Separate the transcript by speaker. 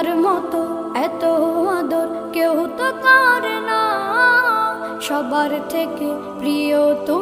Speaker 1: তোমার মতো এত আদর কেউ তো কার না। সবার থেকে প্রিয় তো